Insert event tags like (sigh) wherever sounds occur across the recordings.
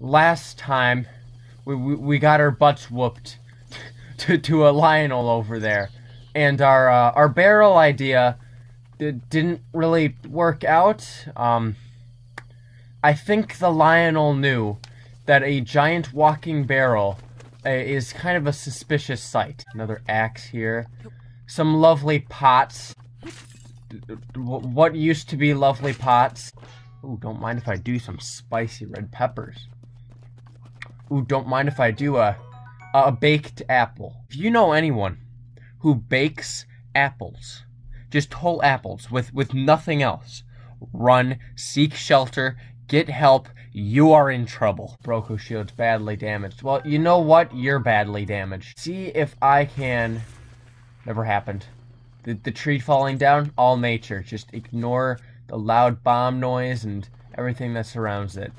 last time we, we, we got our butts whooped (laughs) to, to a Lynel over there. And our, uh, our barrel idea didn't really work out. Um, I think the Lynel knew that a giant walking barrel uh, is kind of a suspicious sight. Another axe here. Some lovely pots. What used to be lovely pots. Ooh, don't mind if I do some spicy red peppers. Ooh, don't mind if I do a, a baked apple. If you know anyone who bakes apples, just whole apples with, with nothing else, run, seek shelter, get help, you are in trouble. Broko shield's badly damaged. Well, you know what? You're badly damaged. See if I can... Never happened. The, the tree falling down, all nature. Just ignore the loud bomb noise and everything that surrounds it.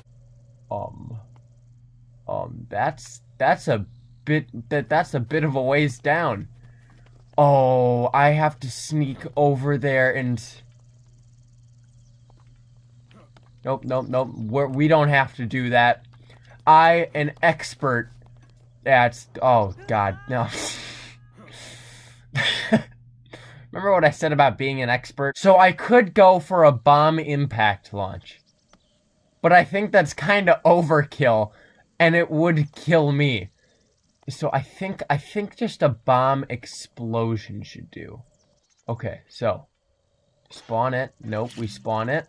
Um... Um, that's... That's a bit... That That's a bit of a ways down. Oh, I have to sneak over there and... Nope, nope, nope. We're, we don't have to do that. I, an expert at... Oh, God, no. (laughs) Remember what I said about being an expert? So I could go for a bomb impact launch. But I think that's kind of overkill, and it would kill me. So I think I think just a bomb explosion should do. Okay, so spawn it. Nope, we spawn it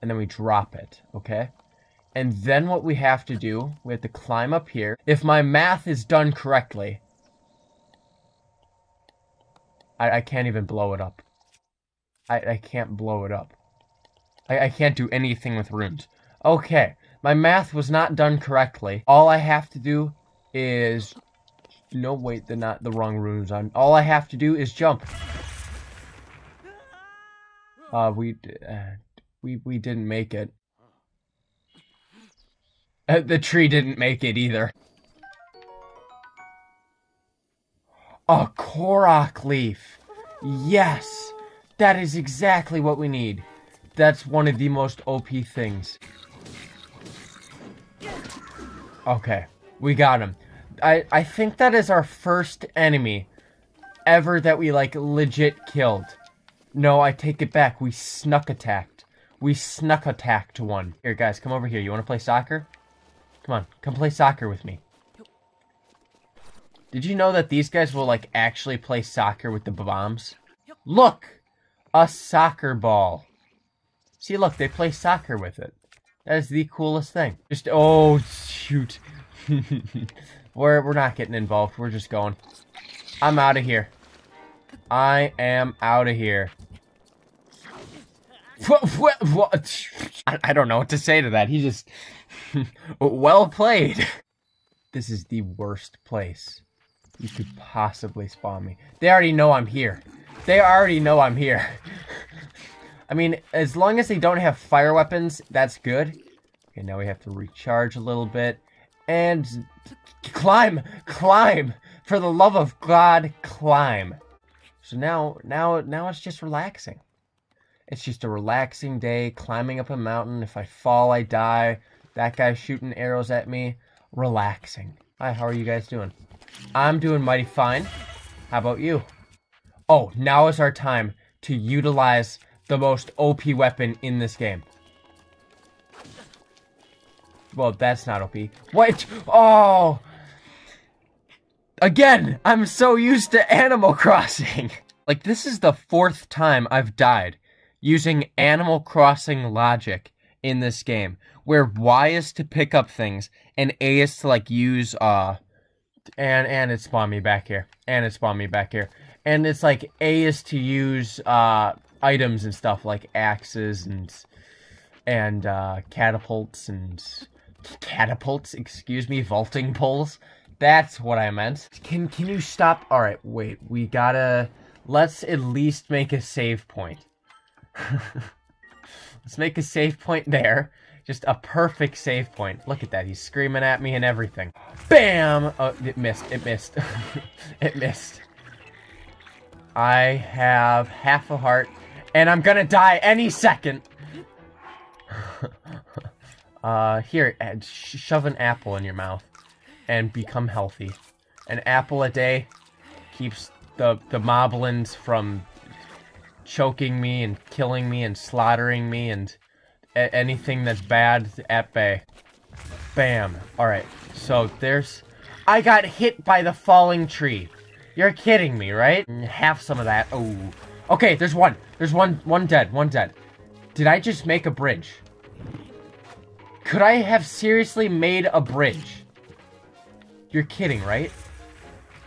and then we drop it, okay? And then what we have to do, we have to climb up here. If my math is done correctly, I, I can't even blow it up. I, I can't blow it up. I, I can't do anything with runes. Okay, my math was not done correctly. All I have to do is... No, wait, they're not the wrong runes on. All I have to do is jump. Uh, we... Uh, we we didn't make it. Uh, the tree didn't make it either. A Korok leaf. Yes, that is exactly what we need. That's one of the most OP things. Okay, we got him. I, I think that is our first enemy ever that we, like, legit killed. No, I take it back. We snuck attacked. We snuck attacked one. Here, guys, come over here. You want to play soccer? Come on, come play soccer with me. Did you know that these guys will, like, actually play soccer with the bombs? Look! A soccer ball. See, look, they play soccer with it. That is the coolest thing. Just, oh, shoot. (laughs) we're, we're not getting involved. We're just going. I'm out of here. I am out of here. I don't know what to say to that. He just... (laughs) well played. This is the worst place you could possibly spawn me. They already know I'm here. They already know I'm here. (laughs) I mean, as long as they don't have fire weapons, that's good. Okay, now we have to recharge a little bit. And climb! Climb! For the love of God, climb. So now, now, now it's just relaxing. It's just a relaxing day, climbing up a mountain. If I fall, I die. That guy's shooting arrows at me. Relaxing. Hi, how are you guys doing? I'm doing mighty fine. How about you? Oh, now is our time to utilize the most OP weapon in this game. Well, that's not OP. What? Oh! Again, I'm so used to Animal (laughs) Crossing. like, this is the fourth time I've died using Animal Crossing logic in this game, where Y is to pick up things and A is to like use uh and and it spawned me back here. And it spawned me back here. And it's like A is to use uh items and stuff like axes and and uh catapults and catapults, excuse me, vaulting poles. That's what I meant. Can can you stop? All right, wait. We gotta let's at least make a save point. (laughs) Let's make a save point there. Just a perfect save point. Look at that. He's screaming at me and everything. Bam! Oh, it missed. It missed. (laughs) it missed. I have half a heart, and I'm gonna die any second. (laughs) Uh, here, sh shove an apple in your mouth and become healthy. An apple a day keeps the the moblins from choking me and killing me and slaughtering me and anything that's bad at bay. Bam. Alright, so there's... I got hit by the falling tree. You're kidding me, right? Have some of that. Oh. Okay, there's one. There's one one dead. One dead. Did I just make a bridge? Could I have seriously made a bridge? You're kidding, right?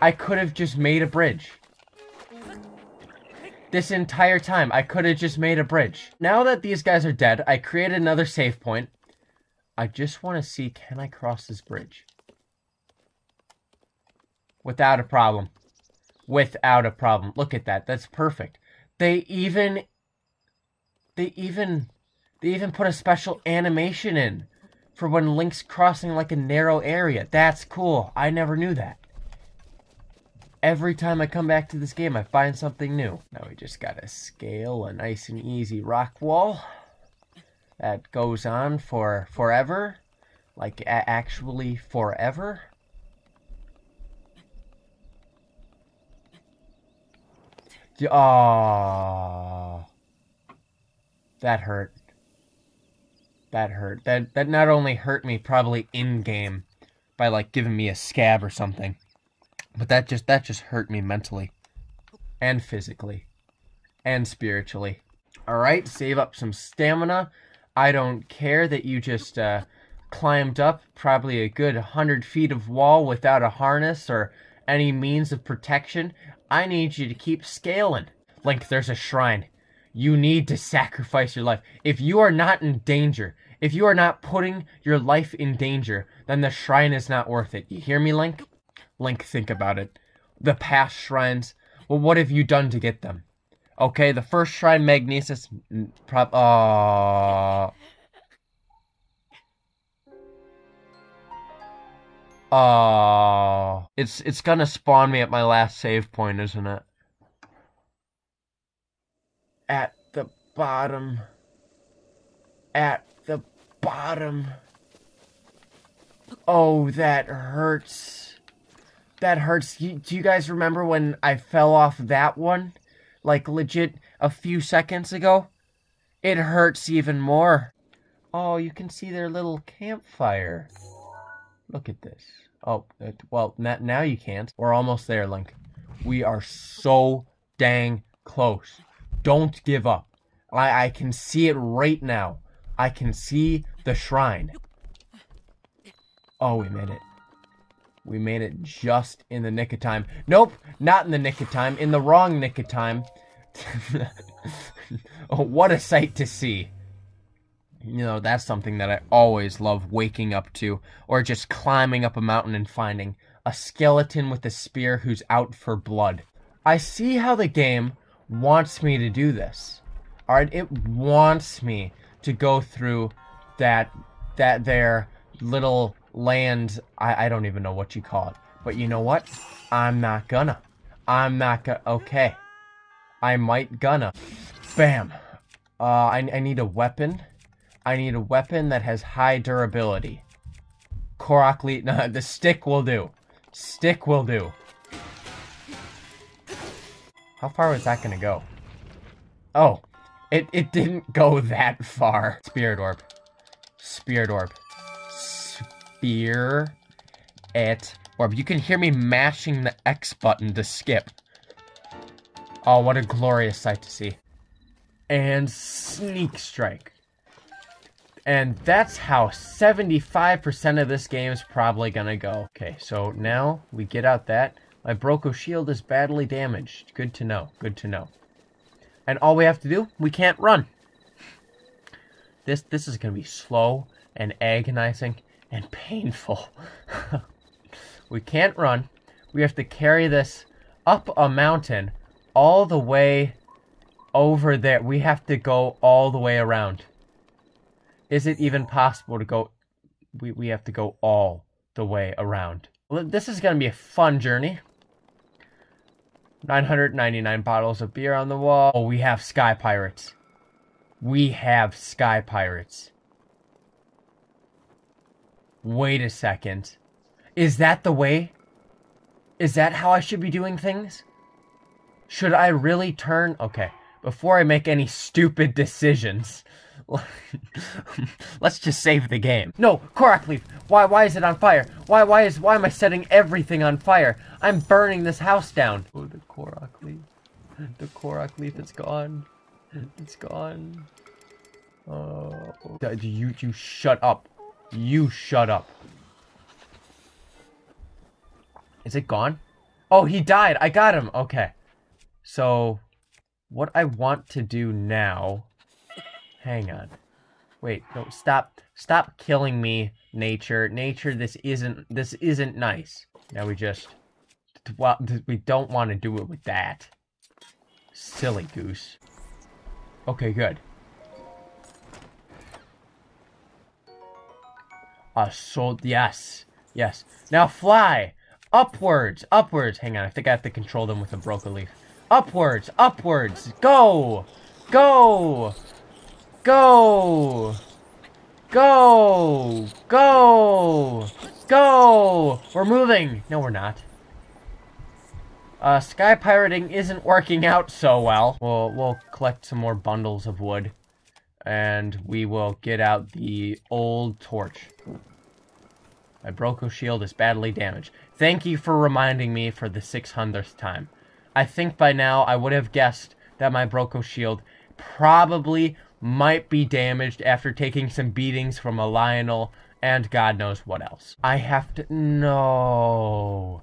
I could have just made a bridge. This entire time, I could have just made a bridge. Now that these guys are dead, I created another save point. I just want to see, can I cross this bridge? Without a problem. Without a problem. Look at that. That's perfect. They even... They even... They even put a special animation in for when Link's crossing like a narrow area. That's cool. I never knew that. Every time I come back to this game, I find something new. Now we just gotta scale a nice and easy rock wall. That goes on for forever. Like, actually forever. Oh, that hurt. That hurt. That that not only hurt me probably in game by like giving me a scab or something. But that just that just hurt me mentally and physically and spiritually. All right, save up some stamina. I don't care that you just uh, climbed up probably a good 100 feet of wall without a harness or any means of protection. I need you to keep scaling. Link, there's a shrine. You need to sacrifice your life. If you are not in danger, if you are not putting your life in danger, then the shrine is not worth it. You hear me, Link? Link, think about it. The past shrines. Well, what have you done to get them? Okay, the first shrine, Magnesis. Prop. Uh. Uh, it's it's gonna spawn me at my last save point, isn't it? At the bottom. At the bottom. Oh, that hurts that hurts. Do you guys remember when I fell off that one? Like, legit, a few seconds ago? It hurts even more. Oh, you can see their little campfire. Look at this. Oh, it, well, now you can't. We're almost there, Link. We are so dang close. Don't give up. I, I can see it right now. I can see the shrine. Oh, we made it. We made it just in the nick of time. Nope, not in the nick of time. In the wrong nick of time. (laughs) oh, what a sight to see. You know, that's something that I always love waking up to. Or just climbing up a mountain and finding a skeleton with a spear who's out for blood. I see how the game wants me to do this. Alright, it wants me to go through that that there little land. I, I don't even know what you call it. But you know what? I'm not gonna. I'm not gonna. Okay. I might gonna. Bam. Uh, I, I need a weapon. I need a weapon that has high durability. Korok no, (laughs) the stick will do. Stick will do. How far was that gonna go? Oh, it, it didn't go (laughs) that far. Spirit Orb. Spirit Orb spear it. Or you can hear me mashing the X button to skip. Oh, what a glorious sight to see. And Sneak Strike. And that's how 75% of this game is probably gonna go. Okay, so now we get out that. My Broko shield is badly damaged. Good to know. Good to know. And all we have to do, we can't run. This this is gonna be slow and agonizing and painful. (laughs) we can't run. We have to carry this up a mountain all the way over there. We have to go all the way around. Is it even possible to go? We, we have to go all the way around. This is going to be a fun journey. 999 bottles of beer on the wall. Oh, we have Sky Pirates. We have Sky Pirates. Wait a second. Is that the way? Is that how I should be doing things? Should I really turn? Okay, before I make any stupid decisions, (laughs) let's just save the game. No, Korok leaf. Why? Why is it on fire? Why? Why is? Why am I setting everything on fire? I'm burning this house down. Oh, the Korok leaf. The Korok leaf. It's gone. It's gone. Oh, you you shut up. You shut up. Is it gone? Oh, he died. I got him. Okay. So, what I want to do now... Hang on. Wait, no, stop. Stop killing me, nature. Nature, this isn't, this isn't nice. Now we just... Well, we don't want to do it with that. Silly goose. Okay, good. A soul, yes. Yes. Now fly! Upwards! Upwards! Hang on, I think I have to control them with a broken leaf. Upwards! Upwards! Go! Go! Go! Go! Go! Go! We're moving! No, we're not. Uh, sky pirating isn't working out so well. We'll, we'll collect some more bundles of wood. And we will get out the old torch. My Broko shield is badly damaged. Thank you for reminding me for the 600th time. I think by now I would have guessed that my Broko shield probably might be damaged after taking some beatings from a Lynel and God knows what else. I have to... No.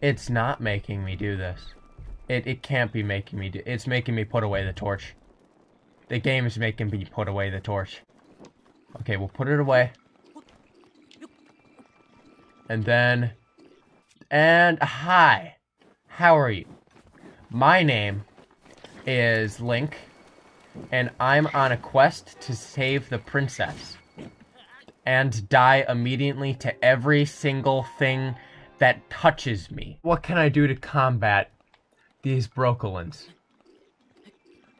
It's not making me do this. It, it can't be making me do... It's making me put away the torch. The game is making me put away the torch. Okay, we'll put it away. And then... And hi. How are you? My name is Link. And I'm on a quest to save the princess. And die immediately to every single thing that touches me. What can I do to combat these Brocolins?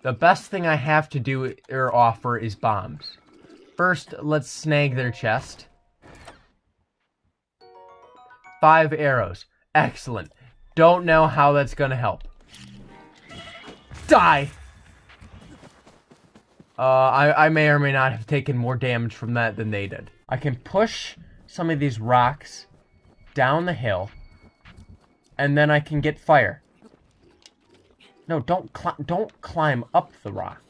The best thing I have to do or offer is bombs. First, let's snag their chest. Five arrows. Excellent. Don't know how that's gonna help. Die! Uh, I, I may or may not have taken more damage from that than they did. I can push some of these rocks down the hill, and then I can get fire. No, don't don't climb up the rock.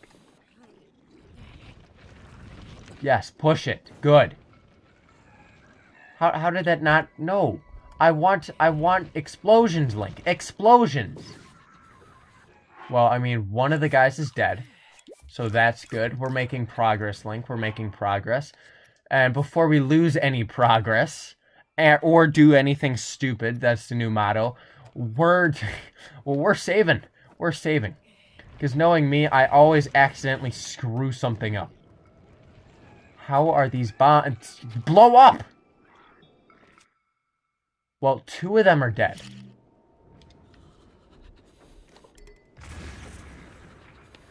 Yes, push it. Good. How how did that not? No, I want I want explosions, Link. Explosions. Well, I mean, one of the guys is dead, so that's good. We're making progress, Link. We're making progress. And before we lose any progress, eh, or do anything stupid. That's the new motto. We're, (laughs) well, we're saving. We're saving. Because knowing me, I always accidentally screw something up. How are these bombs... Blow up! Well, two of them are dead.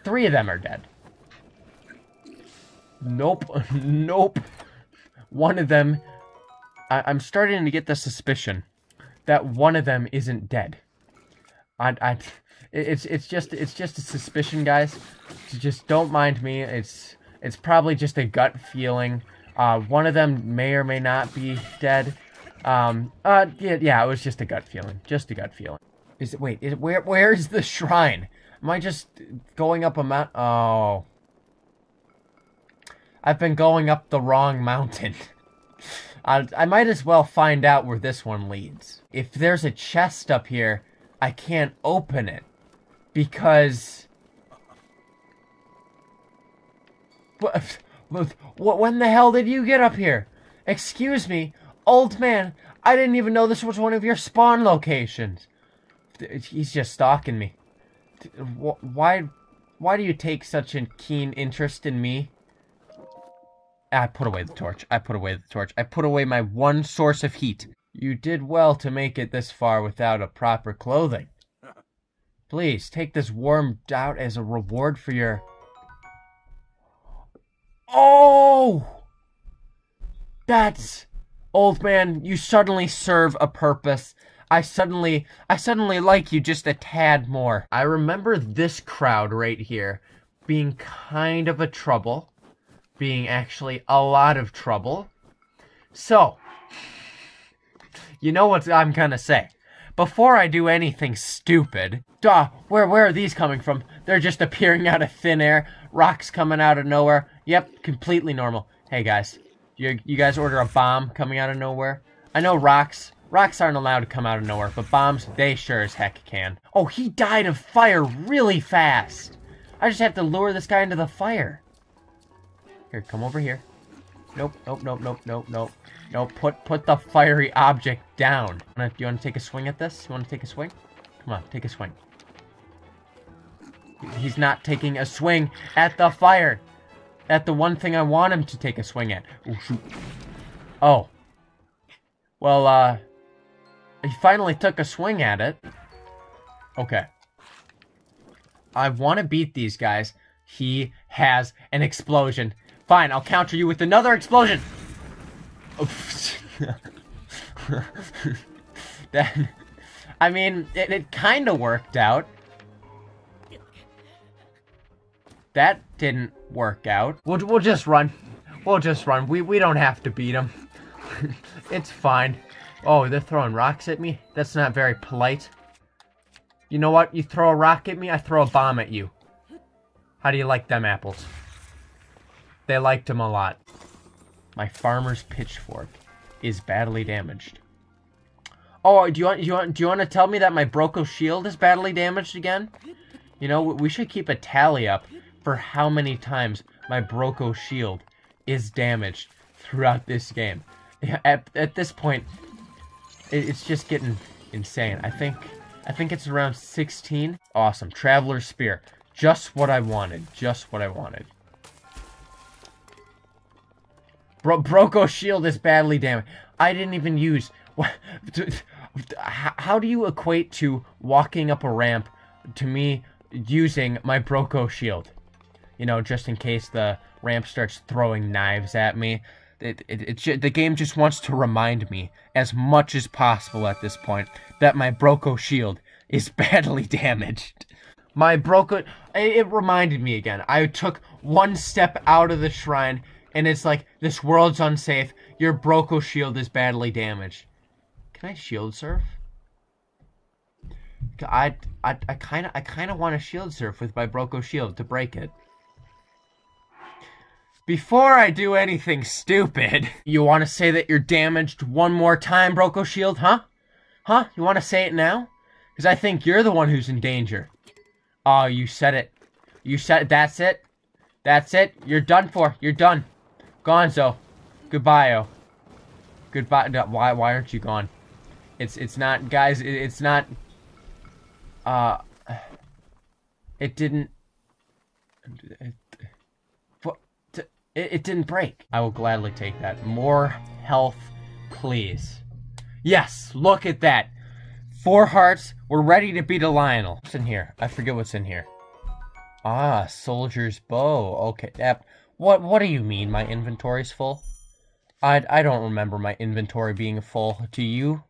Three of them are dead. Nope. (laughs) nope. One of them I, am starting to get the suspicion that one of them isn't dead. I, I, it's it's just it's just a suspicion, guys. Just don't mind me. It's it's probably just a gut feeling. Uh, one of them may or may not be dead. Um, uh, yeah, yeah, it was just a gut feeling. Just a gut feeling. Is it, wait, is where, where is the shrine? Am I just going up a mount? Oh. I've been going up the wrong mountain. (laughs) I, I might as well find out where this one leads. If there's a chest up here, I can't open it. Because... What, what, when the hell did you get up here? Excuse me, old man, I didn't even know this was one of your spawn locations. He's just stalking me. Why, why do you take such a keen interest in me? I put away the torch. I put away the torch. I put away my one source of heat. You did well to make it this far without a proper clothing. Please, take this warm doublet as a reward for your... Oh! That's... Old man, you suddenly serve a purpose. I suddenly, I suddenly like you just a tad more. I remember this crowd right here being kind of a trouble, being actually a lot of trouble. So, you know what I'm gonna say. Before I do anything stupid, duh, where, where are these coming from? They're just appearing out of thin air, rocks coming out of nowhere. Yep, completely normal. Hey guys, you, you guys order a bomb coming out of nowhere? I know rocks, rocks aren't allowed to come out of nowhere, but bombs, they sure as heck can. Oh, he died of fire really fast. I just have to lure this guy into the fire. Here, come over here. Nope, nope, nope, nope, nope, nope. Nope, put, put the fiery object down. Do you want to take a swing at this? You want to take a swing? Come on, take a swing. He's not taking a swing at the fire. At the one thing I want him to take a swing at. Oh, shoot. Oh. Well, uh... He finally took a swing at it. Okay. I want to beat these guys. He has an explosion. Fine, I'll counter you with another explosion. (laughs) that, I mean, it, it kind of worked out. That didn't work out. We'll, we'll just run. We'll just run. We, we don't have to beat him. (laughs) it's fine. Oh, they're throwing rocks at me? That's not very polite. You know what? You throw a rock at me, I throw a bomb at you. How do you like them apples? They liked them a lot. My farmer's pitchfork is badly damaged. Oh, uh, do you want do you want do you want to tell me that my Broko shield is badly damaged again? You know, we should keep a tally up for how many times my Broko shield is damaged throughout this game. (laughs) At, at this point, it's just getting insane. I think I think it's around 16. Awesome. Traveler Spear. Just what I wanted. Just what I wanted. Bro Broko shield is badly damaged. I didn't even use... (laughs) How do you equate to walking up a ramp to me using my Broko shield? You know, just in case the ramp starts throwing knives at me. It, it, it, the game just wants to remind me, as much as possible at this point, that my Broko shield is (laughs) badly damaged. My Broko... It reminded me again. I took one step out of the shrine and it's like, this world's unsafe. Your Broko shield is badly damaged. Can I shield surf? I, I, I kind of I kind of want to shield surf with my Broko shield to break it. Before I do anything stupid, you want to say that you're damaged one more time, Broko shield, huh? Huh? You want to say it now? Because I think you're the one who's in danger. Oh, you said it. You said that's it. That's it. You're done for. You're done. Gonzo. Goodbye, oh. Goodbye. No, why, why aren't you gone? It's, it's not, guys, it, it's not, uh, it didn't, it, it, it didn't break. I will gladly take that. More health, please. Yes, look at that. Four hearts. We're ready to beat a Lynel. What's in here? I forget what's in here. Ah, soldier's bow. Okay. What What do you mean my inventory's full? I, I don't remember my inventory being full. Do you?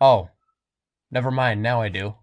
Oh. Never mind, now I do.